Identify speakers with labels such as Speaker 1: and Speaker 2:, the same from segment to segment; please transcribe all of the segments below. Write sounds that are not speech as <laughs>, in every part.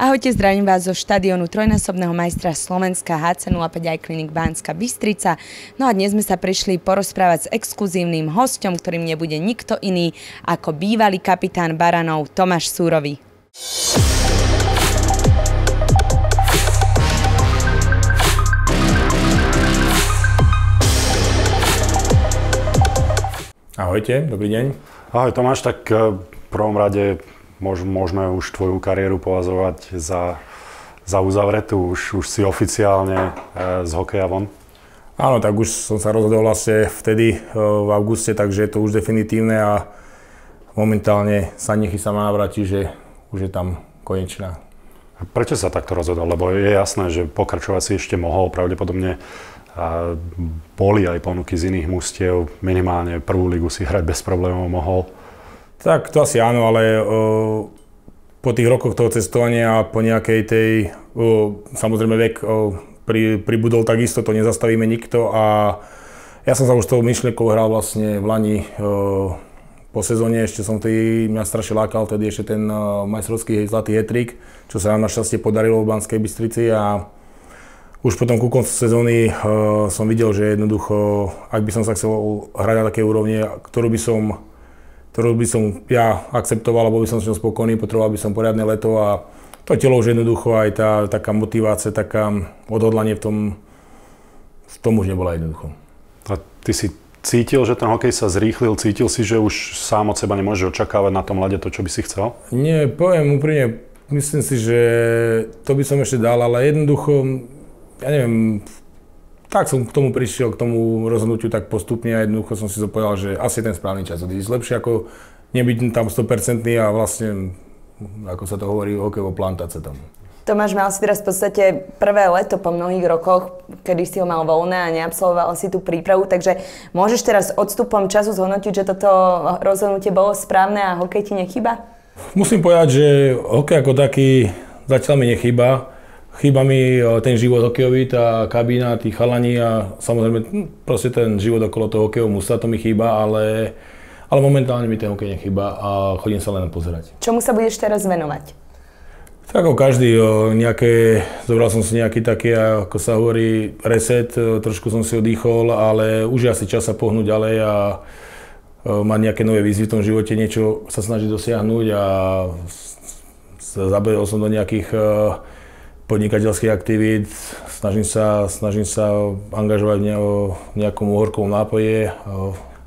Speaker 1: Ahojte, zdravím vás zo štadionu trojnásobného majstra Slovenska HC05 aj klinik Bánska Bystrica. No a dnes sme sa prišli porozprávať s exkluzívnym hostom, ktorým nebude nikto iný ako bývalý kapitán Baranov Tomáš Súrový.
Speaker 2: Ahojte, dobrý deň.
Speaker 3: Ahoj Tomáš, tak eh, v prvom rade môžeme už tvoju kariéru považovať za, za uzavretú, už, už si oficiálne e, z hokeja von?
Speaker 2: Áno, tak už som sa rozhodol vlastne vtedy e, v auguste, takže je to už definitívne a momentálne sa nechystám na návrat, čiže už je tam konečná.
Speaker 3: Prečo sa takto rozhodol? Lebo je jasné, že pokračovať si ešte mohol, pravdepodobne a boli aj ponuky z iných mústiev, minimálne prvú ligu si hrať bez problémov mohol.
Speaker 2: Tak to asi áno, ale uh, po tých rokoch toho cestovania a po nejakej tej, uh, samozrejme vek uh, pri, pribudol takisto, to nezastavíme nikto a ja som sa už tou myšlienkou hral vlastne v Lani po sezóne, ešte som vtedy, mňa strašne lákal tedy ešte ten majstrovský zlatý hetrik, čo sa nám našťastie podarilo v Banskej Bystrici a už potom ku koncu sezóny uh, som videl, že jednoducho, ak by som sa chcel hrať na také úrovni, ktorú by som ktorú by som ja akceptoval, alebo by som s ňou spokojný, potreboval by som poriadne leto a to telo už jednoducho, aj tá taká motivácia, taká odhodlanie v tom, v tom už nebola jednoducho.
Speaker 3: A ty si cítil, že ten hokej sa zrýchlil? Cítil si, že už sám od seba nemôže očakávať na tom lade to, čo by si chcel?
Speaker 2: Nie, poviem úprimne, myslím si, že to by som ešte dal, ale jednoducho, ja neviem, tak som k tomu prišiel, k tomu rozhodnutiu tak postupne a jednoducho som si to povedal, že asi ten správny čas odísť. Lepšie ako nebyť tam 100% a vlastne, ako sa to hovorí, hokejovo plantať sa tam.
Speaker 1: Tomáš, mal si teraz v podstate prvé leto po mnohých rokoch, kedy si ho mal voľné a neabsolvoval si tú prípravu, takže môžeš teraz odstupom času zhodnotiť, že toto rozhodnutie bolo správne a hokej ti nechýba?
Speaker 2: Musím povedať, že hokej ako taký zatiaľ mi nechýba. Chýba mi e, ten život hokejový, tá kabína, tí chalani a samozrejme hm, proste ten život okolo toho hokejového musa, to mi chýba, ale, ale momentálne mi ten hokej nechýba a chodím sa len pozerať.
Speaker 1: Čomu sa budeš teraz venovať?
Speaker 2: Tak ako každý, nejaké, zobral som si nejaký taký, ako sa hovorí, reset, trošku som si oddychol, ale už je asi čas sa pohnúť ďalej a mať nejaké nové výzvy v tom živote, niečo sa snažiť dosiahnuť a zabehol som do nejakých podnikateľských aktivít, snažím sa, snažím sa angažovať v nejakom uhorkovom nápoje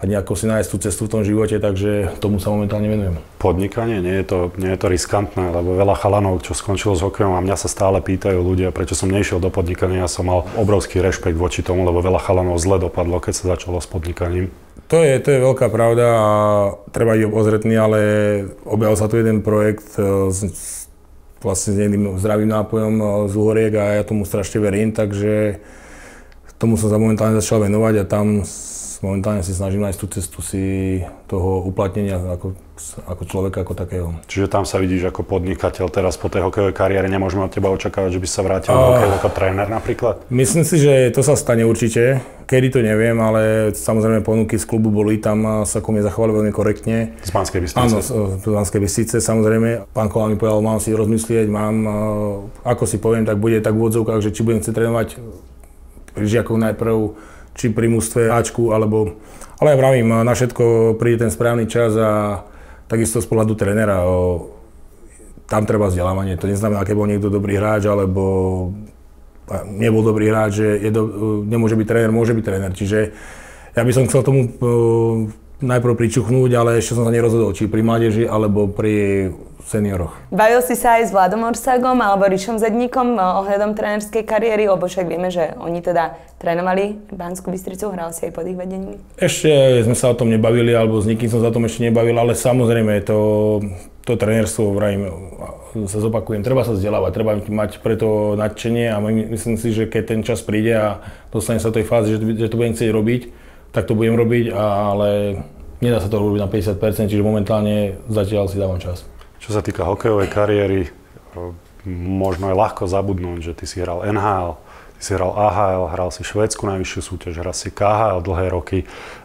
Speaker 2: a nejako si nájsť tú cestu v tom živote, takže tomu sa momentálne venujem.
Speaker 3: Podnikanie, nie je to, nie je to riskantné, lebo veľa chalanov, čo skončilo s hokejom a mňa sa stále pýtajú ľudia, prečo som nešiel do podnikania, ja som mal obrovský rešpekt voči tomu, lebo veľa chalanov zle dopadlo, keď sa začalo s podnikaním.
Speaker 2: To je, to je veľká pravda a treba byť obozretný, ale objavil sa tu jeden projekt s vlastne s jedným zdravým nápojom eh, z uhoriek a ja tomu strašne verím, takže tomu som sa momentálne začal venovať a tam momentálne si snažím nájsť tú cestu si toho uplatnenia ako, ako človeka ako takého.
Speaker 3: Čiže tam sa vidíš ako podnikateľ teraz po tej hokejovej kariére, nemôžeme od teba očakávať, že by sa vrátil do hokeju ako tréner napríklad?
Speaker 2: Myslím si, že to sa stane určite. Kedy to neviem, ale samozrejme ponuky z klubu boli tam sa ku mne zachovali veľmi korektne.
Speaker 3: Z Banskej Bystrice?
Speaker 2: Áno, z Banskej Bystrice samozrejme. Pán Kolán mi povedal, mám si rozmyslieť, mám, ako si poviem, tak bude tak v odzovkách, že či budem chcieť trénovať pri žiakoch najprv či pri mústve Ačku, alebo... Ale ja vravím, na všetko príde ten správny čas a takisto z pohľadu trénera. Tam treba vzdelávanie. To neznamená, keď bol niekto dobrý hráč, alebo nebol dobrý hráč, že je do, nemôže byť tréner, môže byť tréner. Čiže ja by som chcel tomu najprv pričuchnúť, ale ešte som sa nerozhodol, či pri mládeži alebo pri senioroch.
Speaker 1: Bavil si sa aj s Vladom Orsagom alebo Rišom Zedníkom eh, ohľadom trénerskej kariéry, lebo však vieme, že oni teda trénovali Banskú Bystricu, hral si aj pod ich vedením?
Speaker 2: Ešte sme sa o tom nebavili, alebo s nikým som sa o tom ešte nebavil, ale samozrejme to, to trénerstvo, vrajím, sa zopakujem, treba sa vzdelávať, treba mať preto nadšenie a myslím si, že keď ten čas príde a dostane sa do tej fázy, že, že to budem chcieť robiť, tak to budem robiť, ale nedá sa to robiť na 50%, čiže momentálne zatiaľ si dávam čas.
Speaker 3: Čo sa týka hokejovej kariéry, možno je ľahko zabudnúť, že ty si hral NHL, ty si hral AHL, hral si švédsku najvyššiu súťaž, hral si KHL dlhé roky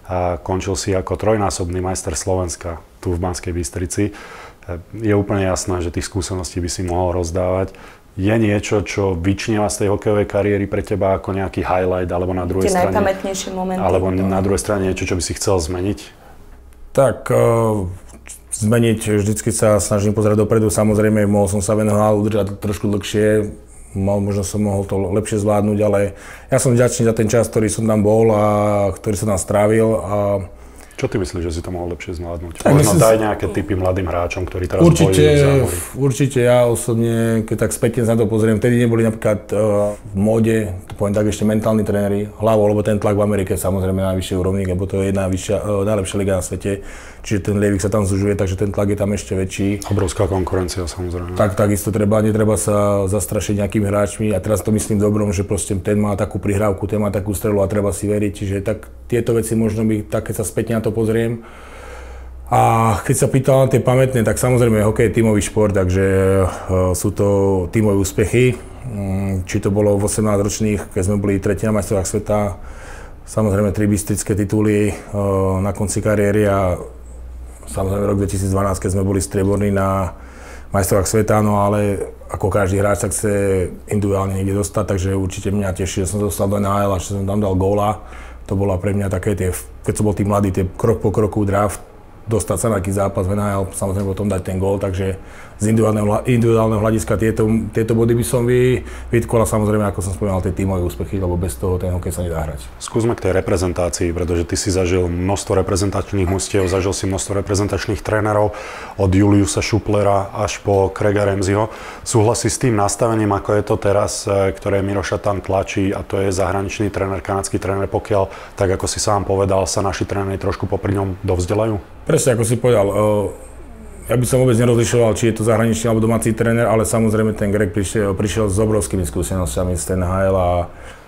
Speaker 3: a končil si ako trojnásobný majster Slovenska tu v Banskej Bystrici. Je úplne jasné, že tých skúseností by si mohol rozdávať. Je niečo, čo vyčnieva z tej hokejovej kariéry pre teba ako nejaký highlight, alebo na druhej
Speaker 1: Tie
Speaker 3: strane...
Speaker 1: momenty.
Speaker 3: Alebo na druhej strane niečo, čo by si chcel zmeniť?
Speaker 2: Tak, uh, zmeniť, vždycky sa snažím pozerať dopredu, samozrejme mohol som sa venovať udržať trošku dlhšie, mal, možno som mohol to lepšie zvládnuť, ale ja som vďačný za ten čas, ktorý som tam bol a ktorý som tam strávil a
Speaker 3: čo ty myslíš, že si to mohol lepšie zvládnuť? Tak Možno daj nejaké typy mladým hráčom, ktorí teraz
Speaker 2: určite,
Speaker 3: bojujú
Speaker 2: Určite ja osobne, keď tak spätne sa to pozriem, vtedy neboli napríklad uh, v móde, to poviem tak ešte mentálni tréneri, hlavou, lebo ten tlak v Amerike samozrejme na najvyššej úrovni, lebo to je jedna vyššia, uh, najlepšia liga na svete, čiže ten lievik sa tam zužuje, takže ten tlak je tam ešte väčší.
Speaker 3: Obrovská konkurencia samozrejme.
Speaker 2: Tak, takisto treba, netreba sa zastrašiť nejakými hráčmi a teraz to myslím dobrom, že proste ten má takú prihrávku, ten má takú strelu a treba si veriť, čiže tak tieto veci možno by, tak keď sa späť na to pozriem, a keď sa pýtal na tie pamätné, tak samozrejme hokej je tímový šport, takže uh, sú to tímové úspechy. Um, či to bolo v 18 ročných, keď sme boli tretia na majstrovách sveta, samozrejme tri bystrické tituly uh, na konci kariéry a samozrejme rok 2012, keď sme boli strieborní na majstrovách sveta, no ale ako každý hráč sa chce individuálne niekde dostať, takže určite mňa teší, že som dostal do NHL a že som tam dal góla. To bola pre mňa také tie, keď som bol tým mladý, tie krok po kroku draft, dostať sa na taký zápas v NHL, samozrejme potom dať ten gól, takže z individuálneho, individuálneho hľadiska tieto, tieto body by som vy, vytkol a samozrejme, ako som spomínal, tie tímové úspechy, lebo bez toho ten hokej sa nedá hrať.
Speaker 3: Skúsme k tej reprezentácii, pretože ty si zažil množstvo reprezentačných mustiev, zažil si množstvo reprezentačných trénerov, od Juliusa Šuplera až po Krega Remziho. Súhlasí s tým nastavením, ako je to teraz, e, ktoré Miroša tam tlačí a to je zahraničný tréner, kanadský tréner, pokiaľ, tak ako si sám povedal, sa naši tréneri trošku popri ňom dovzdelajú?
Speaker 2: Presne ako si povedal, ja by som vôbec nerozlišoval, či je to zahraničný alebo domáci tréner, ale samozrejme ten Greg prišiel, prišiel s obrovskými skúsenosťami z ten NHL a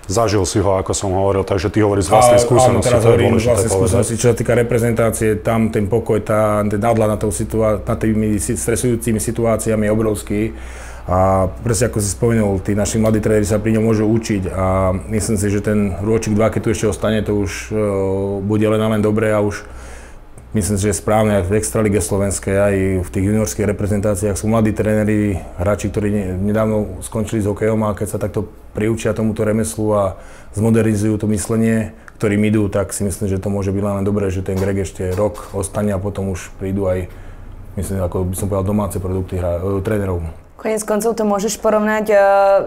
Speaker 3: Zažil si ho, ako som hovoril, takže ty hovoríš z vlastnej skúsenosti. Áno,
Speaker 2: teraz hovorím z vlastnej skúsenosti, čo sa týka reprezentácie, tam ten pokoj, tá, ten nadhľad na, situá- na tými stresujúcimi situáciami je obrovský. A presne ako si spomenul, tí naši mladí tréneri sa pri ňom môžu učiť a myslím si, že ten rôčik 2, keď tu ešte ostane, to už uh, bude len a len dobré a už Myslím že je správne aj v Extralige Slovenskej, aj v tých juniorských reprezentáciách sú mladí tréneri, hráči, ktorí nedávno skončili s hokejom a keď sa takto priučia tomuto remeslu a zmodernizujú to myslenie, ktorým idú, tak si myslím, že to môže byť len dobré, že ten Greg ešte rok ostane a potom už prídu aj, myslím, ako by som povedal, domáce produkty hra, trénerov.
Speaker 1: Konec koncov to môžeš porovnať uh,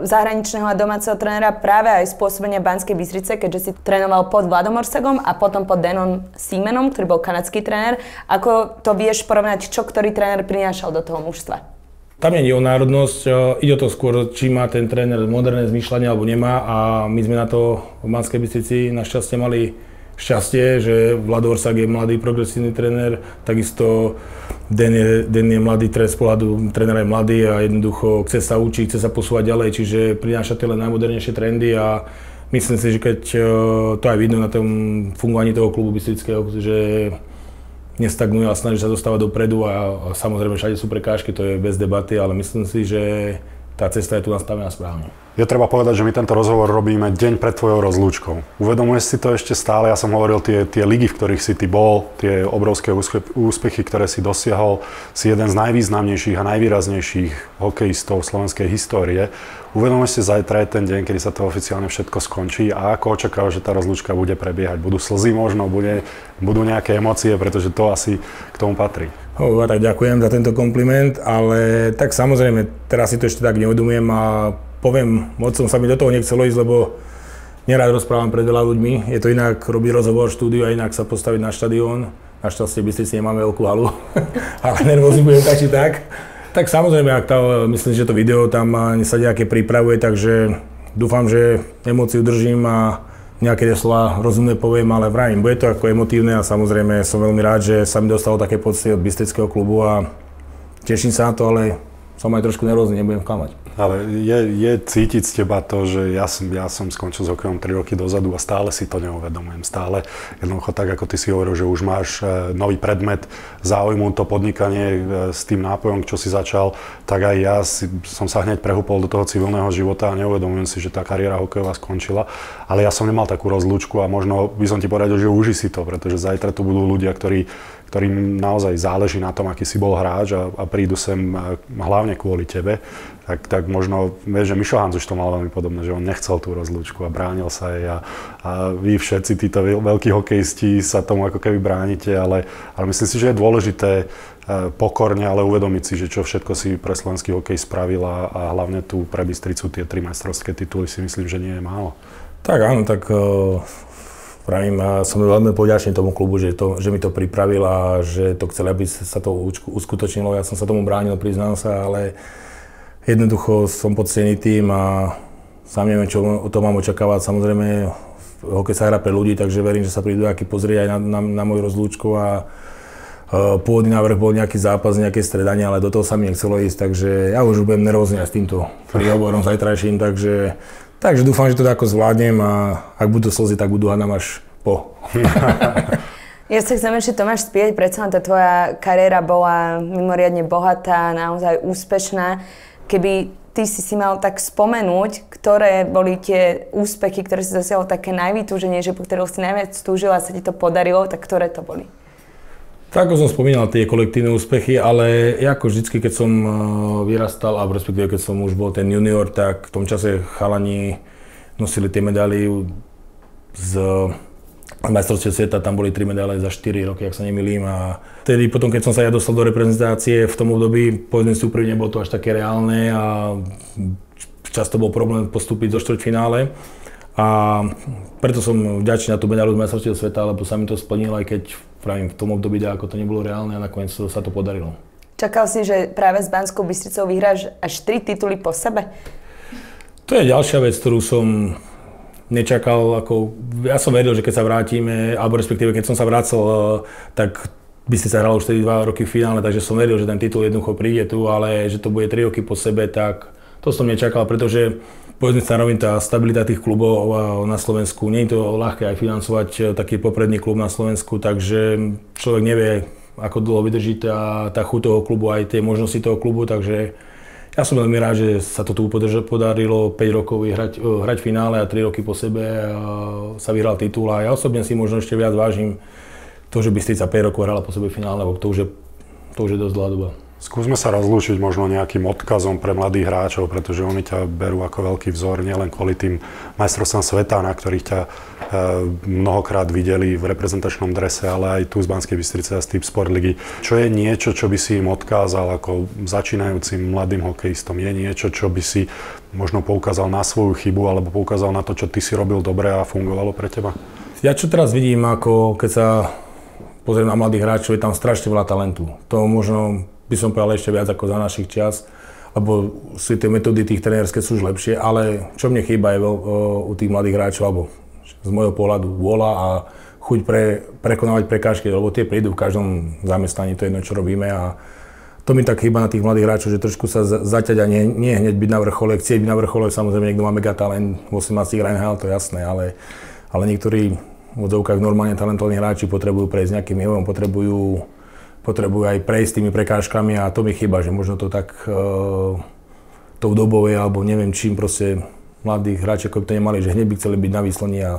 Speaker 1: zahraničného a domáceho trénera práve aj spôsobenia Banskej Bystrice, keďže si trénoval pod Vladom Orsagom a potom pod Denon Seamanom, ktorý bol kanadský tréner. Ako to vieš porovnať, čo ktorý tréner prinášal do toho mužstva?
Speaker 2: Tam nie je o národnosť, uh, ide o to skôr, či má ten tréner moderné zmýšľanie alebo nemá a my sme na to v Banskej Bystrici našťastie mali šťastie, že Vlado Orsak je mladý progresívny tréner, takisto Den je, Den je mladý, z pohľadu trénera je mladý a jednoducho chce sa učiť, chce sa posúvať ďalej, čiže prináša tie len najmodernejšie trendy a myslím si, že keď e, to aj vidno na tom fungovaní toho klubu Bystrického, že nestagnuje a snaží sa dostávať dopredu a, a samozrejme všade sú prekážky, to je bez debaty, ale myslím si, že tá cesta je tu nastavená správne.
Speaker 3: Je treba povedať, že my tento rozhovor robíme deň pred tvojou rozlúčkou. Uvedomuješ si to ešte stále? Ja som hovoril tie, tie ligy, v ktorých si ty bol, tie obrovské úspechy, ktoré si dosiahol, si jeden z najvýznamnejších a najvýraznejších hokejistov slovenskej histórie. Uvedomuješ si zajtra je ten deň, kedy sa to oficiálne všetko skončí a ako očakávaš, že tá rozlúčka bude prebiehať? Budú slzy možno, bude, budú nejaké emócie, pretože to asi k tomu patrí.
Speaker 2: Tak ďakujem za tento kompliment, ale tak samozrejme, teraz si to ešte tak neuvedomujem a poviem, moc som sa mi do toho nechcelo ísť, lebo nerád rozprávam pred veľa ľuďmi. Je to inak robiť rozhovor v štúdiu a inak sa postaviť na štadión. Našťastie by si nemáme veľkú halu, <laughs> ale nervózny budem tak či tak. Tak samozrejme, ak to, myslím, že to video tam sa nejaké pripravuje, takže dúfam, že emóciu držím a nejaké slova rozumné poviem, ale vravím, bude to ako emotívne a samozrejme som veľmi rád, že sa mi dostalo také pocity od Bystrického klubu a teším sa na to, ale som aj trošku nervózny, nebudem klamať.
Speaker 3: Ale je, je cítiť z teba to, že ja som, ja som skončil s hokejom 3 roky dozadu a stále si to neuvedomujem. Stále jednoducho tak, ako ty si hovoril, že už máš e, nový predmet záujmu, to podnikanie e, s tým nápojom, čo si začal, tak aj ja si, som sa hneď prehúpol do toho civilného života a neuvedomujem si, že tá kariéra hokejová skončila. Ale ja som nemal takú rozlúčku a možno by som ti poradil, že uži si to, pretože zajtra tu budú ľudia, ktorí ktorým naozaj záleží na tom, aký si bol hráč a, a prídu sem hlavne kvôli tebe, tak, tak možno, vieš, že Mišo Hanz už to mal veľmi podobné, že on nechcel tú rozlúčku a bránil sa jej a, a vy všetci títo veľkí hokejisti sa tomu ako keby bránite, ale, ale myslím si, že je dôležité e, pokorne, ale uvedomiť si, že čo všetko si pre slovenský hokej spravila a hlavne tu pre Bystricu tie tri majstrovské tituly si myslím, že nie je málo.
Speaker 2: Tak áno, tak uh, Pravím, som veľmi poďačný tomu klubu, že, to, že mi to pripravil a že to chceli, aby sa to uskutočnilo. Ja som sa tomu bránil, priznám sa, ale jednoducho som podstený tým a sám neviem, čo o tom mám očakávať. Samozrejme, hokej sa hrá pre ľudí, takže verím, že sa prídu aký pozrieť aj na, na, na moju rozlúčku a uh, pôvodný návrh bol nejaký zápas, nejaké stredanie, ale do toho sa mi nechcelo ísť, takže ja už budem nervózny aj s týmto príhovorom zajtrajším, takže Takže dúfam, že to ako zvládnem a ak budú slzy, tak budú hádam až po. <laughs>
Speaker 1: Ja sa chcem ešte Tomáš spieť, predsa tá tvoja kariéra bola mimoriadne bohatá, naozaj úspešná. Keby ty si si mal tak spomenúť, ktoré boli tie úspechy, ktoré si dosiahol také najvytúženejšie, po ktorých si najviac túžil a sa ti to podarilo, tak ktoré to boli?
Speaker 2: Tak ako som spomínal, tie kolektívne úspechy, ale ja ako vždycky, keď som eh, vyrastal, a respektíve keď som už bol ten junior, tak v tom čase chalani nosili tie medály z majstrovstiev sveta, tam boli tri medále za 4 roky, ak sa nemilím. A vtedy potom, keď som sa ja dostal do reprezentácie, v tom období, povedzme si úprimne, nebolo to až také reálne a často bol problém postúpiť do štvrťfinále. A preto som vďačný na tú z majstrovstiev sveta, lebo sa mi to splnilo, aj keď pravím, v tom období ako to nebolo reálne a nakoniec sa to podarilo.
Speaker 1: Čakal si, že práve s Banskou Bystricou vyhráš až 3 tituly po sebe?
Speaker 2: To je ďalšia vec, ktorú som nečakal. Ako, ja som veril, že keď sa vrátime, alebo respektíve keď som sa vrátil, eh, tak by si sa hral už tedy dva roky v finále, takže som veril, že ten titul jednoducho príde tu, ale že to bude 3 roky po sebe, tak to som nečakal, pretože povedzme sa rovím, tá stabilita tých klubov na Slovensku, nie je to ľahké aj financovať e, taký popredný klub na Slovensku, takže človek nevie, ako dlho vydrží tá, tá chuť toho klubu, aj tie možnosti toho klubu, takže ja som veľmi rád, že sa to tu podarilo 5 rokov hrať, e, hrať v finále a 3 roky po sebe sa vyhral titul a ja osobne si možno ešte viac vážim to, že Bystrica 5 rokov hrala po sebe finále, lebo to už je, to už je dosť dlhá doba.
Speaker 3: Skúsme sa rozlúčiť možno nejakým odkazom pre mladých hráčov, pretože oni ťa berú ako veľký vzor, nielen kvôli tým majstrovstvám sveta, na ktorých ťa e, mnohokrát videli v reprezentačnom drese, ale aj tu z Banskej Bystrice a z Typ Sport Ligy. Čo je niečo, čo by si im odkázal ako začínajúcim mladým hokejistom? Je niečo, čo by si možno poukázal na svoju chybu alebo poukázal na to, čo ty si robil dobre a fungovalo pre teba?
Speaker 2: Ja čo teraz vidím, ako keď sa pozriem na mladých hráčov, je tam strašne veľa talentu. To možno by som povedal ešte viac ako za našich čas, lebo si tie metódy tých trenérske sú už lepšie, ale čo mne chýba je u tých mladých hráčov, alebo z môjho pohľadu vôľa a chuť pre, prekonávať prekážky, lebo tie prídu v každom zamestnaní, to je jedno, čo robíme a to mi tak chýba na tých mladých hráčov, že trošku sa zaťať a nie, nie hneď byť na vrchole, chcieť byť na vrchole, samozrejme niekto má mega talent, 18 hral, to je jasné, ale, ale niektorí v odzovkách normálne talentovaní hráči potrebujú prejsť nejakým vývojom, potrebujú potrebujú aj prejsť tými prekážkami a to mi chýba, že možno to tak uh, tou dobou je, alebo neviem čím proste mladých hráčov, to nemali, že hneď by chceli byť na výslení a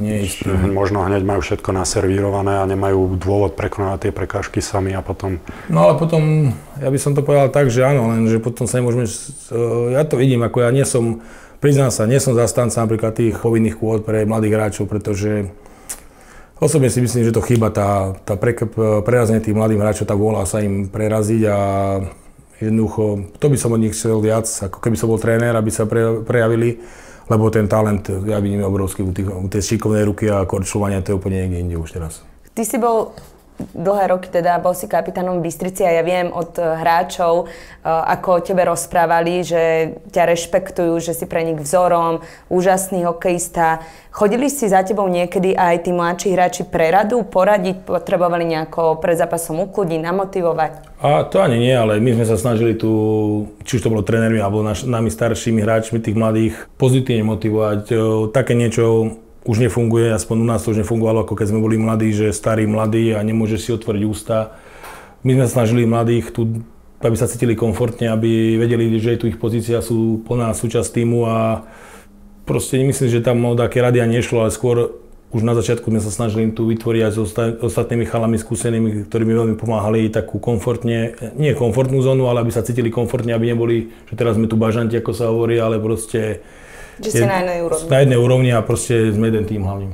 Speaker 2: nie ísť.
Speaker 3: Možno hneď majú všetko naservírované a nemajú dôvod prekonávať tie prekážky sami a potom...
Speaker 2: No ale potom, ja by som to povedal tak, že áno, len že potom sa nemôžeme, uh, ja to vidím, ako ja nie som, priznám sa, nie som zastanca napríklad tých povinných kvót pre mladých hráčov, pretože Osobne si myslím, že to chýba tá, tá pre, prerazenie tých mladých hráčov, tá vôľa sa im preraziť a jednoducho, to by som od nich chcel viac, ako keby som bol tréner, aby sa pre, prejavili, lebo ten talent, ja vidím obrovský u, tých, u tej šikovnej ruky a korčovania, to je úplne niekde inde už teraz.
Speaker 1: Ty si bol dlhé roky teda bol si kapitánom Bystrici a ja viem od eh, hráčov, eh, ako o tebe rozprávali, že ťa rešpektujú, že si pre nich vzorom, úžasný hokejista. Chodili si za tebou niekedy aj tí mladší hráči pre radu, poradiť, potrebovali nejako pred zápasom ukludniť, namotivovať?
Speaker 2: A to ani nie, ale my sme sa snažili tu, či už to bolo trénermi alebo naš, nami staršími hráčmi, tých mladých, pozitívne motivovať. Eh, také niečo už nefunguje, aspoň u nás to už nefungovalo, ako keď sme boli mladí, že starí mladí a nemôže si otvoriť ústa. My sme snažili mladých tu, aby sa cítili komfortne, aby vedeli, že tu ich pozícia sú plná súčasť týmu a proste nemyslím, že tam o také rady ani nešlo, ale skôr už na začiatku sme sa snažili tu vytvoriť aj s ostatnými chalami skúsenými, ktorí mi veľmi pomáhali takú komfortne, nie komfortnú zónu, ale aby sa cítili komfortne, aby neboli, že teraz sme tu bažanti, ako sa hovorí, ale proste...
Speaker 1: Že ste na jednej úrovni.
Speaker 2: Na jednej úrovni a proste sme jeden tým hlavným.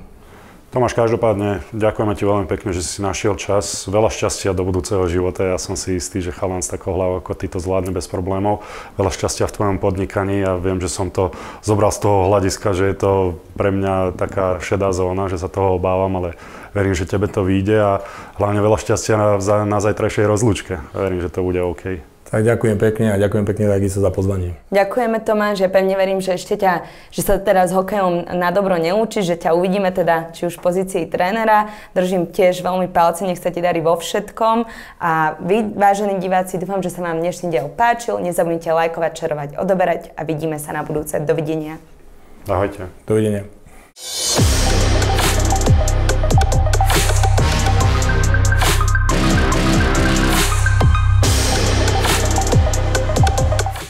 Speaker 3: Tomáš, každopádne ďakujeme ti veľmi pekne, že si našiel čas. Veľa šťastia do budúceho života. Ja som si istý, že chalan s takou hlavou ako ty to zvládne bez problémov. Veľa šťastia v tvojom podnikaní a viem, že som to zobral z toho hľadiska, že je to pre mňa taká šedá zóna, že sa toho obávam, ale verím, že tebe to vyjde a hlavne veľa šťastia na, na zajtrajšej rozlúčke. Verím, že to bude OK.
Speaker 2: Tak ďakujem pekne a ďakujem pekne takisto za pozvanie.
Speaker 1: Ďakujeme Tomáš, ja pevne verím, že ešte ťa, že sa teraz hokejom na dobro neučí, že ťa uvidíme teda či už v pozícii trénera. Držím tiež veľmi palce, nech sa ti darí vo všetkom. A vy, vážení diváci, dúfam, že sa vám dnešný diel páčil. Nezabudnite lajkovať, čarovať, odoberať a vidíme sa na budúce. Dovidenia.
Speaker 3: Ahojte.
Speaker 2: Dovidenia.